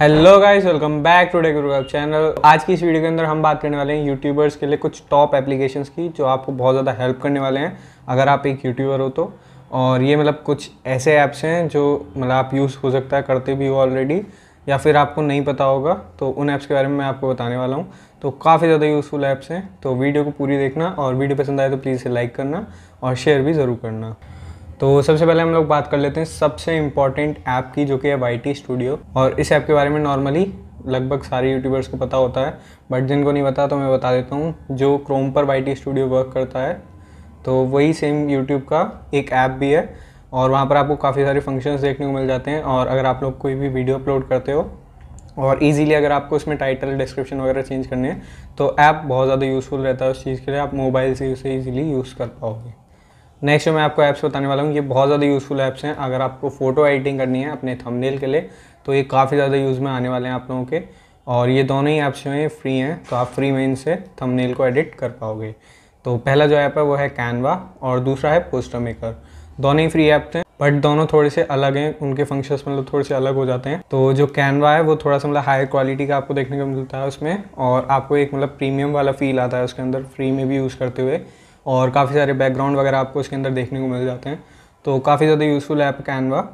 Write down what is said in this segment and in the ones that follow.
Hello guys welcome back to tech channel आज की इस वीडियो के अंदर हम बात करने वाले हैं यूट्यूबर्स के लिए कुछ टॉप एप्लीकेशंस की, जो आपको बहुत ज़्यादा हेल्प करने वाले हैं, अगर आप एक यूट्यूबर हो तो। और ये मतलब कुछ ऐसे ऐप्स हैं जो मतलब आप यूज़ हो सकता है, करते भी हो ऑलरेडी या फिर आपको नहीं पता होगा तो उन ऐप्स के बारे में मैं आपको बताने वाला हूँ। तो काफ़ी ज़्यादा यूज़फुल ऐप्स हैं तो वीडियो को पूरी देखना, और वीडियो पसंद आए तो प्लीज़ इसे लाइक करना, और शेयर भी ज़रूर करना। तो सबसे पहले हम लोग बात कर लेते हैं सबसे इंपॉर्टेंट ऐप की जो कि है वाई टी स्टूडियो और इस ऐप के बारे में नॉर्मली लगभग सारे यूट्यूबर्स को पता होता है बट जिनको नहीं पता तो मैं बता देता हूँ, जो क्रोम पर वाई टी स्टूडियो वर्क करता है तो वही सेम यूट्यूब का एक ऐप भी है। और वहाँ पर आपको काफ़ी सारे फ़ंक्शंस देखने को मिल जाते हैं, और अगर आप लोग कोई भी वीडियो अपलोड करते हो, और इजीली अगर आपको उसमें टाइटल डिस्क्रिप्शन वगैरह चेंज करने हैं तो ऐप बहुत ज़्यादा यूज़फुल रहता है उस चीज़ के लिए, आप मोबाइल से उसे ईजिली यूज़ कर पाओगे। नेक्स्ट मैं आपको ऐप्स बताने वाला हूँ, ये बहुत ज़्यादा यूज़फुल ऐप्स हैं। अगर आपको फ़ोटो एडिटिंग करनी है अपने थंबनेल के लिए तो ये काफ़ी ज़्यादा यूज़ में आने वाले हैं आप लोगों के। और ये दोनों ही ऐप्स जो हैं फ्री हैं तो आप फ्री में इनसे थंबनेल को एडिट कर पाओगे। तो पहला जो ऐप है, वो है कैनवा और दूसरा है पोस्टर मेकर दोनों ही फ्री ऐप्स हैं बट दोनों थोड़े से अलग हैं। उनके फ़ंक्शंस मतलब थोड़े से अलग हो जाते हैं। तो जो कैनवा है, वो थोड़ा सा मतलब हायर क्वालिटी का आपको देखने को मिलता है उसमें। और आपको एक मतलब प्रीमियम वाला फील आता है उसके अंदर फ्री में भी यूज़ करते हुए। और काफ़ी सारे बैकग्राउंड वगैरह आपको इसके अंदर देखने को मिल जाते हैं। तो काफ़ी ज़्यादा यूज़फुल ऐप कैनवा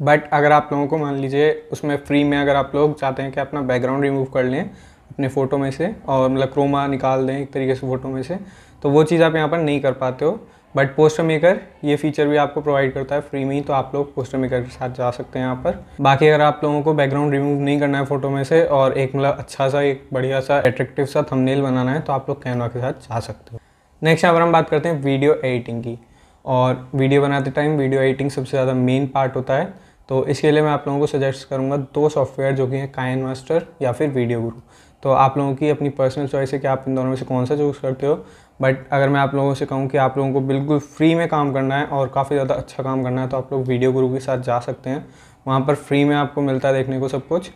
बट अगर आप लोगों को मान लीजिए उसमें फ्री में अगर आप लोग चाहते हैं कि अपना बैकग्राउंड रिमूव कर लें अपने फ़ोटो में से और मतलब क्रोमा निकाल दें एक तरीके से फ़ोटो में से तो वो चीज़ आप यहाँ पर नहीं कर पाते हो। बट पोस्टर मेकर ये फीचर भी आपको प्रोवाइड करता है फ्री में ही तो आप लोग पोस्टर मेकर के साथ जा सकते हैं यहाँ पर। बाकी अगर आप लोगों को बैकग्राउंड रिमूव नहीं करना है फ़ोटो में से और एक मतलब अच्छा सा, एक बढ़िया सा एट्रेक्टिव सा थंबनेल बनाना है तो आप लोग कैनवा के साथ जा सकते हो। नेक्स्ट पर हम बात करते हैं वीडियो एडिटिंग की। और वीडियो बनाते टाइम वीडियो एडिटिंग सबसे ज़्यादा मेन पार्ट होता है। तो इसके लिए मैं आप लोगों को सजेस्ट करूँगा दो सॉफ्टवेयर जो कि हैं काइन मास्टर या फिर वीडियो गुरु तो आप लोगों की अपनी पर्सनल चॉइस है कि आप इन दोनों में से कौन सा चूज़ करते हो। बट अगर मैं आप लोगों से कहूँ कि आप लोगों को बिल्कुल फ्री में काम करना है और काफ़ी ज़्यादा अच्छा काम करना है तो आप लोग वीडियो गुरु के साथ जा सकते हैं। वहाँ पर फ्री में आपको मिलता है देखने को सब कुछ।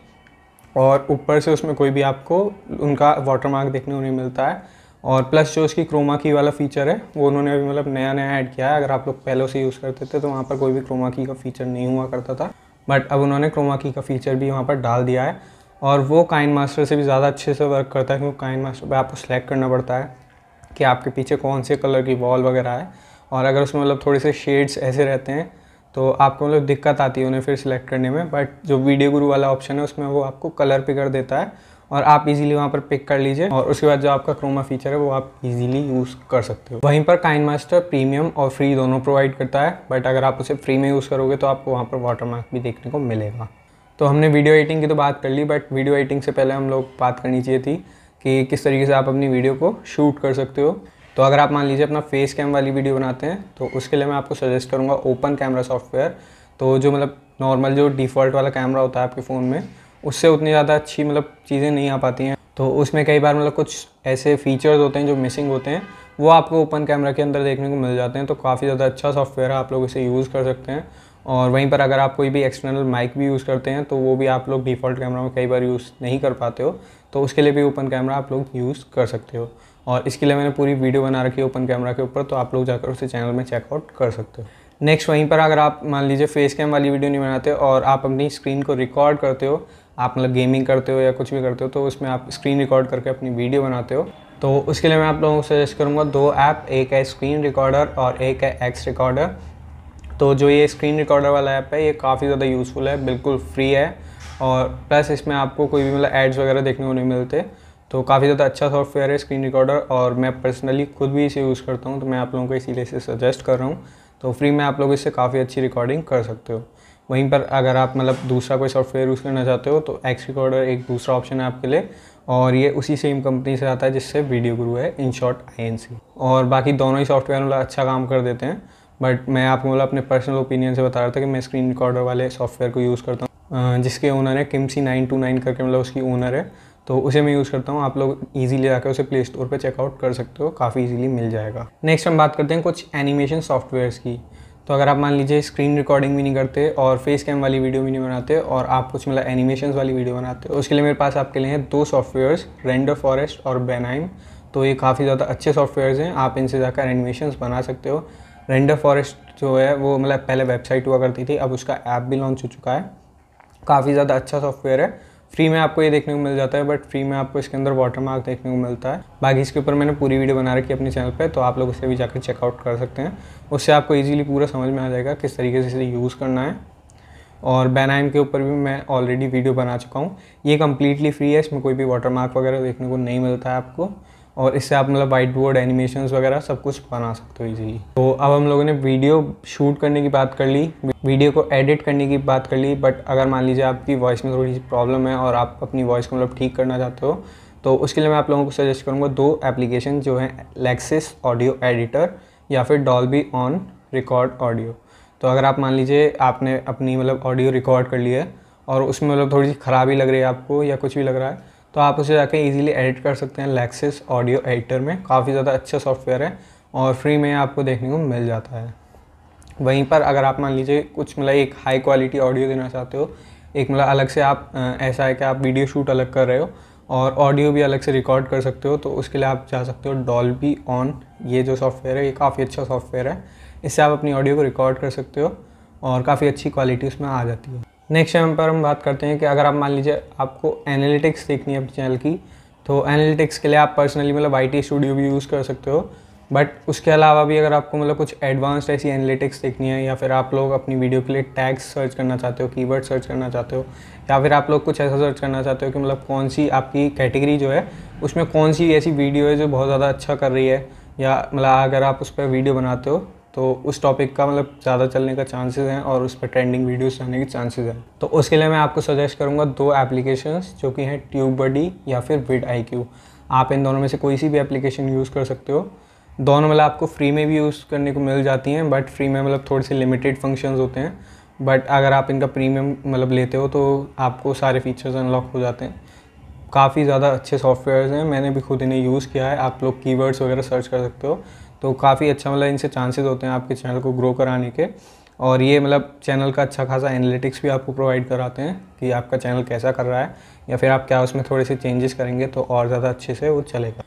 और ऊपर से उसमें कोई भी आपको उनका वाटरमार्क देखने को नहीं मिलता है। और प्लस जो उसकी क्रोमा की वाला फीचर है, वो उन्होंने अभी मतलब नया नया ऐड किया है। अगर आप लोग पहले से यूज़ करते थे तो वहाँ पर कोई भी क्रोमा की का फीचर नहीं हुआ करता था। बट अब उन्होंने क्रोमा की का फीचर भी वहाँ पर डाल दिया है। और वो काइन मास्टर से भी ज़्यादा अच्छे से वर्क करता है, क्योंकि काइन मास्टर पर आपको सेलेक्ट करना पड़ता है कि आपके पीछे कौन से कलर की वॉल वगैरह है। और अगर उसमें मतलब थोड़े से शेड्स ऐसे रहते हैं तो आपको मतलब दिक्कत आती है उन्हें फिर सिलेक्ट करने में। बट जो वीडियो गुरु वाला ऑप्शन है, उसमें वो आपको कलर पे कर देता है। और आप इजीली वहाँ पर पिक कर लीजिए और उसके बाद जो आपका क्रोमा फीचर है, वो आप इजीली यूज़ कर सकते हो। वहीं पर काइन मास्टर प्रीमियम और फ्री दोनों प्रोवाइड करता है बट अगर आप उसे फ्री में यूज़ करोगे तो आपको वहाँ पर वाटरमार्क भी देखने को मिलेगा। तो हमने वीडियो एडिटिंग की तो बात कर ली बट वीडियो एडिटिंग से पहले हम लोग बात करनी चाहिए थी कि किस तरीके से आप अपनी वीडियो को शूट कर सकते हो। तो अगर आप मान लीजिए अपना फेस कैम वाली वीडियो बनाते हैं तो उसके लिए मैं आपको सजेस्ट करूँगा ओपन कैमरा सॉफ्टवेयर तो जो मतलब नॉर्मल जो डिफ़ॉल्ट वाला कैमरा होता है आपके फ़ोन में उससे उतनी ज़्यादा अच्छी मतलब चीज़ें नहीं आ पाती हैं। तो उसमें कई बार मतलब कुछ ऐसे फीचर्स होते हैं जो मिसिंग होते हैं, वो आपको ओपन कैमरा के अंदर देखने को मिल जाते हैं। तो काफ़ी ज़्यादा अच्छा सॉफ्टवेयर है आप लोग इसे यूज़ कर सकते हैं। और वहीं पर अगर आप कोई भी एक्सटर्नल माइक भी यूज़ करते हैं तो वो भी आप लोग डिफ़ॉल्ट कैमरा में कई बार यूज़ नहीं कर पाते हो। तो उसके लिए भी ओपन कैमरा आप लोग यूज़ कर सकते हो। और इसके लिए मैंने पूरी वीडियो बना रखी है ओपन कैमरा के ऊपर तो आप लोग जाकर उसे चैनल में चेकआउट कर सकते हो। नेक्स्ट वहीं पर अगर आप, मान लीजिए फेस कैम वाली वीडियो नहीं बनाते और आप अपनी स्क्रीन को रिकॉर्ड करते हो आप मतलब गेमिंग करते हो या कुछ भी करते हो तो उसमें आप स्क्रीन रिकॉर्ड करके अपनी वीडियो बनाते हो। तो उसके लिए मैं आप लोगों को सजेस्ट करूँगा, दो ऐप एक है स्क्रीन रिकॉर्डर और एक है एक्स रिकॉर्डर तो जो ये स्क्रीन रिकॉर्डर वाला ऐप है, ये काफ़ी ज़्यादा यूज़फुल है, बिल्कुल फ्री है। और प्लस इसमें आपको कोई भी मतलब एड्स वगैरह देखने को नहीं मिलते। तो काफ़ी ज़्यादा अच्छा सॉफ्टवेयर है स्क्रीन रिकॉर्डर और मैं पर्सनली खुद भी इसे यूज़ करता हूँ तो मैं आप लोगों को इसीलिए इसे सजेस्ट कर रहा हूँ। तो फ्री में आप लोग इससे काफ़ी अच्छी रिकॉर्डिंग कर सकते हो। वहीं पर अगर आप मतलब दूसरा कोई सॉफ्टवेयर यूज़ करना चाहते हो तो एक्स रिकॉर्डर एक दूसरा ऑप्शन है आपके लिए। और ये उसी सेम कंपनी से आता है जिससे वीडियो गुरु है इन शॉर्ट आई और बाकी दोनों ही सॉफ्टवेयर मतलब अच्छा काम कर देते हैं। बट मैं आपको मतलब अपने पर्सनल ओपिनियन से बता रहा था कि मैं स्क्रीन रिकॉर्डर वाले सॉफ्टवेयर को यूज़ करता हूँ। जिसके ओनर है किमसी नाइन टू नाइन करके मतलब उसकी ओनर है। तो उसे मैं यूज़ करता हूँ। आप लोग इजीली जाकर उसे प्ले स्टोर पर चेकआउट कर सकते हो। काफ़ी इजीली मिल जाएगा। नेक्स्ट हम बात करते हैं कुछ एनिमेशन सॉफ्टवेयर्स की। तो अगर आप मान लीजिए स्क्रीन रिकॉर्डिंग भी नहीं करते और फेस कैम वाली वीडियो भी नहीं बनाते और आप कुछ मतलब एनिमेशन वाली वीडियो बनाते हो उसके लिए मेरे पास आपके लिए हैं दो सॉफ्टवेयर्स रेंडर फॉरेस्ट और बेनाइम तो ये काफ़ी ज़्यादा अच्छे सॉफ्टवेयर्स हैं, आप इनसे जाकर एनिमेशन बना सकते हो। रेंडर फॉरेस्ट जो है, वो मतलब पहले वेबसाइट हुआ करती थी, अब उसका ऐप भी लॉन्च हो चुका है। काफ़ी ज़्यादा अच्छा सॉफ्टवेयर है। फ्री में आपको ये देखने को मिल जाता है बट फ्री में आपको इसके अंदर वाटर मार्क देखने को मिलता है। बाकी इसके ऊपर मैंने पूरी वीडियो बना रखी है अपने चैनल पे तो आप लोग उसे भी जाकर चेकआउट कर सकते हैं। उससे आपको इजीली पूरा समझ में आ जाएगा किस तरीके से इसे यूज़ करना है। और बैनाइन के ऊपर भी मैं ऑलरेडी वीडियो बना चुका हूँ। ये कम्प्लीटली फ्री है, इसमें कोई भी वाटर मार्क वगैरह देखने को नहीं मिलता है आपको। और इससे आप मतलब वाइट बोर्ड एनिमेशन वगैरह सब कुछ बना सकते हो इजीली तो अब हम लोगों ने वीडियो शूट करने की बात कर ली वीडियो को एडिट करने की बात कर ली बट अगर मान लीजिए आपकी वॉइस में थोड़ी सी प्रॉब्लम है और आप अपनी वॉइस को मतलब ठीक करना चाहते हो तो उसके लिए मैं आप लोगों को सजेस्ट करूँगा दो एप्लीकेशन जो हैं लेक्सिस ऑडियो एडिटर या फिर डॉल्बी ऑन रिकॉर्ड ऑडियो तो अगर आप मान लीजिए आपने अपनी मतलब ऑडियो रिकॉर्ड कर लिया है और उसमें मतलब थोड़ी सी ख़राबी लग रही है आपको या कुछ भी लग रहा है तो आप उसे जाके इजीली एडिट कर सकते हैं लेक्सिस ऑडियो एडिटर में। काफ़ी ज़्यादा अच्छा सॉफ्टवेयर है और फ्री में आपको देखने को मिल जाता है। वहीं पर अगर आप मान लीजिए कुछ मतलब एक हाई क्वालिटी ऑडियो देना चाहते हो, एक मतलब अलग से आप ऐसा है कि आप वीडियो शूट अलग कर रहे हो और ऑडियो भी अलग से रिकॉर्ड कर सकते हो तो उसके लिए आप जा सकते हो डॉल्बी ऑन ये जो सॉफ्टवेयर है, ये काफ़ी अच्छा सॉफ्टवेयर है। इससे आप अपनी ऑडियो को रिकॉर्ड कर सकते हो और काफ़ी अच्छी क्वालिटी उसमें आ जाती है। नेक्स्ट टाइम पर हम बात करते हैं कि अगर आप मान लीजिए आपको एनालिटिक्स देखनी है अपने चैनल की तो एनालिटिक्स के लिए आप पर्सनली मतलब आई स्टूडियो भी यूज़ कर सकते हो। बट उसके अलावा भी अगर आपको मतलब कुछ एडवांस्ड ऐसी एनालिटिक्स देखनी है, या फिर आप लोग अपनी वीडियो के लिए टैग्स सर्च करना चाहते हो कीवर्ड सर्च करना चाहते हो, या फिर आप लोग कुछ ऐसा सर्च करना चाहते हो कि मतलब कौन सी आपकी कैटेगरी जो है, उसमें कौन सी ऐसी वीडियो है जो बहुत ज़्यादा अच्छा कर रही है, या मतलब अगर आप उस पर वीडियो बनाते हो तो उस टॉपिक का मतलब ज़्यादा चलने का चांसेस हैं और उस पर ट्रेंडिंग वीडियोस आने के चांसेस हैं। तो उसके लिए मैं आपको सजेस्ट करूँगा दो एप्लीकेशंस जो कि हैं ट्यूब बडी या फिर विड आई क्यू आप इन दोनों में से कोई सी भी एप्लीकेशन यूज़ कर सकते हो। दोनों मतलब आपको फ्री में भी यूज़ करने को मिल जाती हैं बट फ्री में मतलब थोड़े से लिमिटेड फ़ंक्शंस होते हैं। बट अगर आप इनका प्रीमियम मतलब लेते हो तो आपको सारे फीचर्स अनलॉक हो जाते हैं। काफ़ी ज़्यादा अच्छे सॉफ्टवेयर्स हैं, मैंने भी खुद इन्हें यूज़ किया है। आप लोग कीवर्ड्स वगैरह सर्च कर सकते हो। तो काफ़ी अच्छा मतलब इनसे चांसेस होते हैं आपके चैनल को ग्रो कराने के। और ये मतलब चैनल का अच्छा खासा एनालिटिक्स भी आपको प्रोवाइड कराते हैं कि आपका चैनल कैसा कर रहा है, या फिर आप क्या उसमें थोड़े से चेंजेस करेंगे तो और ज़्यादा अच्छे से वो चलेगा।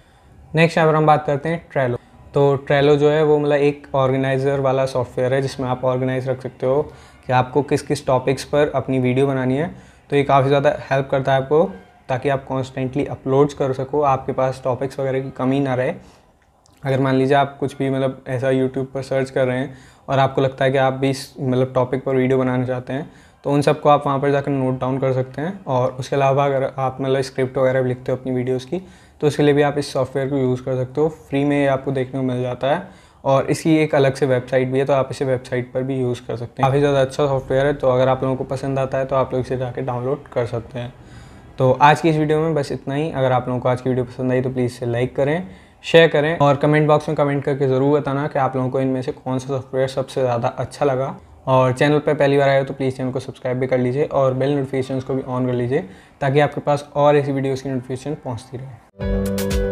नेक्स्ट यहाँ पर हम बात करते हैं ट्रेलो तो ट्रेलो जो है वो मतलब एक ऑर्गेनाइज़र वाला सॉफ्टवेयर है जिसमें आप ऑर्गेनाइज रख सकते हो कि आपको किस किस टॉपिक्स पर अपनी वीडियो बनानी है। तो ये काफ़ी ज़्यादा हेल्प करता है आपको, ताकि आप कॉन्स्टेंटली अपलोड्स कर सको, आपके पास टॉपिक्स वगैरह की कमी ना रहे। अगर मान लीजिए आप कुछ भी मतलब ऐसा यूट्यूब पर सर्च कर रहे हैं और आपको लगता है कि आप भी इस मतलब टॉपिक पर वीडियो बनाना चाहते हैं तो उन सबको आप वहाँ पर जाकर नोट डाउन कर सकते हैं और उसके अलावा अगर आप मतलब स्क्रिप्ट वगैरह भी लिखते हो अपनी वीडियोज़ की तो उसके लिए भी आप इस सॉफ्टवेयर को यूज़ कर सकते हो। फ्री में आपको देखने को मिल जाता है और इसकी एक अलग से वेबसाइट भी है तो आप इसे वेबसाइट पर भी यूज़ कर सकते हैं। काफ़ी ज़्यादा अच्छा सॉफ्टवेयर है तो अगर आप लोगों को पसंद आता है तो आप लोग इसे जाके डाउनलोड कर सकते हैं। तो आज की इस वीडियो में बस इतना ही। अगर आप लोगों को आज की वीडियो पसंद आई तो प्लीज़ इसे लाइक करें। शेयर करें और कमेंट बॉक्स में कमेंट करके ज़रूर बताना कि आप लोगों को इनमें से कौन सा सॉफ्टवेयर सबसे ज़्यादा अच्छा लगा। और चैनल पर पहली बार आए हो तो प्लीज़ चैनल को सब्सक्राइब भी कर लीजिए और बेल नोटिफिकेशन को भी ऑन कर लीजिए ताकि आपके पास और ऐसी वीडियोज़ की नोटिफिकेशन पहुँचती रहे।